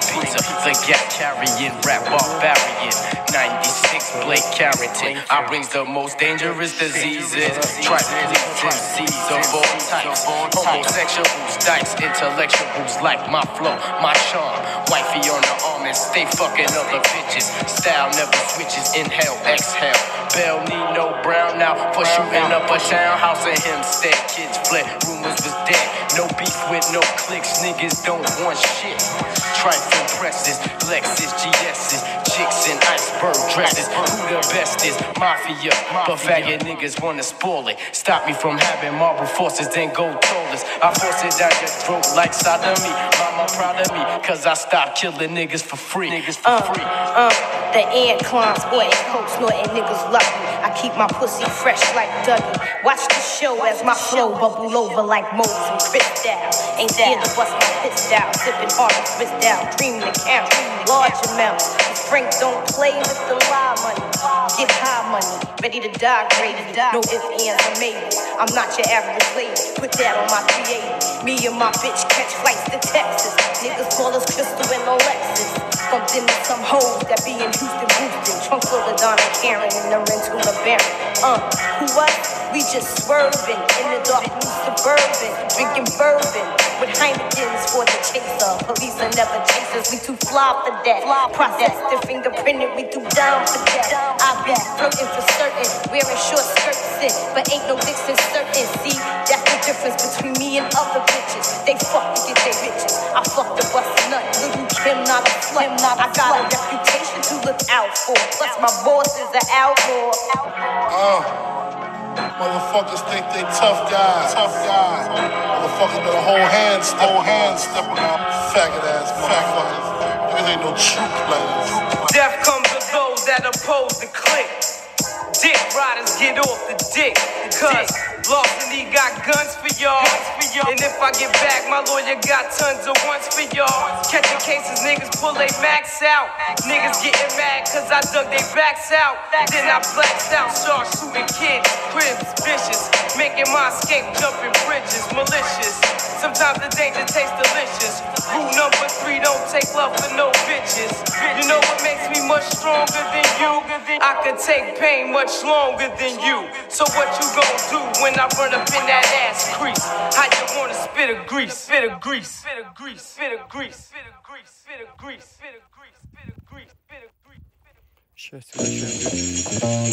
pizza, pizza. The gap carrying, rap barbarian. 96 Blake Carrington. I brings the most dangerous diseases. Trifling MCs of all types. Homosexuals, dice, intellectuals like my flow, my charm. Wifey on the stay fucking other bitches. Style never switches, inhale, exhale. Bell need no brown now for shooting up a townhouse in Hempstead. Kids fled, rumors was dead. No beef with no clicks, niggas don't want shit. Trifling presses, Lexus, GS's, chicks in iceberg dresses. Who the best is? Mafia. But faggot niggas wanna spoil it. Stop me from having marble forces, then go tollers. I force it down your throat like sodomy. Mama proud of me, cause I stopped killing niggas for free. Niggas for Uh, free. uh, the ant climbs, boy, coke snorting niggas me. I keep my pussy fresh like Dougie. Watch the show as my flow bubble over like Moët and Cristal. Ain't scared to bust my fist out, sipping hard and twist out, dreaming to count large amounts. Frank don't play with the lie money. Get high money, ready to die graded. No ifs, ands, or maybes. I'm not your average lady. Put that on my 380. Me and my bitch catch flights to Texas. Niggas call us Crystal and no Bumped into some hoes that be in Houston, Houston. Trunk full of Donna Karan and the rental LeBaron. Uh, who what? We just swerving in the dark blue suburban, drinking bourbon with Heinekens for the chaser. Police are never chasers, we too fly for that. Process the fingerprinted, we too down for that. I be flirting for certain, wearing short skirts in, but ain't no dicks in certain. See, that's the difference between me and other bitches. They fuck to get their bitches. Not a slut. I got a reputation to look out for. Plus my boss is an outlaw. Uh, motherfuckers think they tough guys. Tough guys. Motherfuckers better hold hands, hold hands, stepping out. Faggot ass motherfuckers. Niggas ain't no true players. Death comes to those that oppose the clique. Dick riders get off the dick. Cause and he got guns for y'all. And if I get back, my lawyer got tons of ones for y'all. Catching cases, niggas pull they max out. Niggas getting mad cause I dug they backs out. Then I blacked out, start shooting kids, cribs, vicious. Making my escape, jumping bridges, malicious. Sometimes the danger tastes delicious. Rule number three, take love for no bitches. You know what makes me much stronger than you? I could take pain much longer than you. So what you gonna do when I run up in that ass crease? How you wanna spit a grease? Spit a grease? Spit a grease? Spit a grease? Spit a grease? Spit a grease? Spit a grease? Spit a grease? Spit a grease?